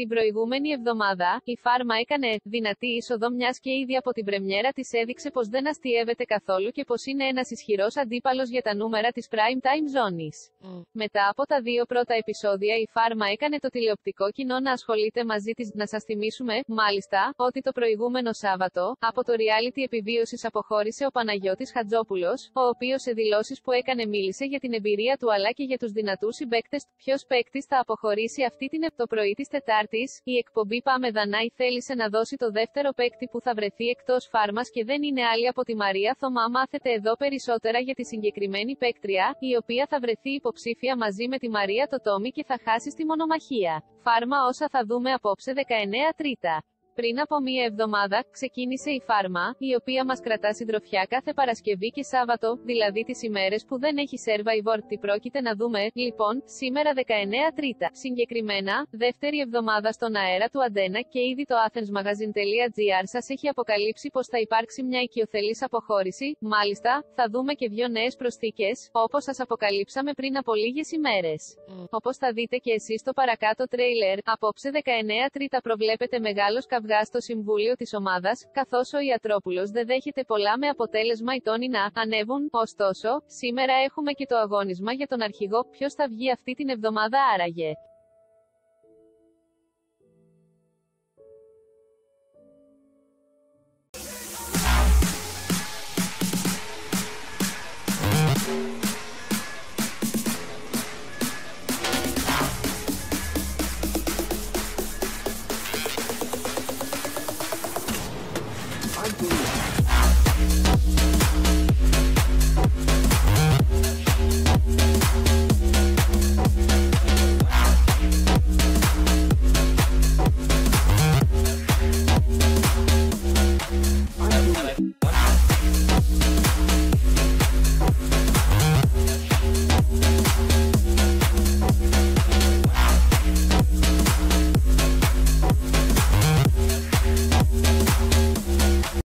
Την προηγούμενη εβδομάδα, η Φάρμα έκανε δυνατή είσοδο μιας και ήδη από την πρεμιέρα της έδειξε πως δεν αστείευεται καθόλου και πως είναι ένας ισχυρός αντίπαλος για τα νούμερα της prime time ζώνη. Μετά από τα δύο πρώτα επεισόδια, η Φάρμα έκανε το τηλεοπτικό κοινό να ασχολείται μαζί της. Να σας θυμίσουμε, μάλιστα, ότι το προηγούμενο Σάββατο, από το reality επιβίωσης αποχώρησε ο Παναγιώτης Χατζόπουλος, ο οποίος σε δηλώσεις που έκανε μίλησε για την εμπειρία του αλλά και για τους δυνατούς συμπαίκτες. Ποιος παίκτης θα αποχωρήσει αυτή την το πρωί της Τετάρτης η εκπομπή Πάμε Δανάη θέλησε να δώσει το δεύτερο παίκτη που θα βρεθεί εκτός φάρμας και δεν είναι άλλη από τη Μαρία Θωμά. Μάθετε εδώ περισσότερα για τη συγκεκριμένη παίκτρια, η οποία θα βρεθεί υποψήφια μαζί με τη Μαρία το Τόμι και θα χάσει στη μονομαχία. Φάρμα όσα θα δούμε απόψε 19 Τρίτα. Πριν από μία εβδομάδα, ξεκίνησε η φάρμα, η οποία μας κρατά συντροφιά κάθε Παρασκευή και Σάββατο, δηλαδή τις ημέρες που δεν έχει Survivor. Τι πρόκειται να δούμε, λοιπόν, σήμερα 19 Τρίτα. Συγκεκριμένα, δεύτερη εβδομάδα στον αέρα του Αντένα και ήδη το athensmagazine.gr σας έχει αποκαλύψει πως θα υπάρξει μια οικειοθελής αποχώρηση. Μάλιστα, θα δούμε και δύο νέες προσθήκες, όπως σας αποκαλύψαμε πριν από λίγες ημέρες. Mm. Όπως θα δείτε και εσείς στο παρακάτω τρέιλερ, απόψε 19 Τρίτα προβλέπετε μεγάλος καυγός αυγά στο συμβούλιο της ομάδας, καθώς ο Ιατρόπουλος δεν δέχεται πολλά με αποτέλεσμα οι τόνοι να ανέβουν. Ωστόσο, σήμερα έχουμε και το αγώνισμα για τον αρχηγό. Ποιος θα βγει αυτή την εβδομάδα άραγε. Aqui.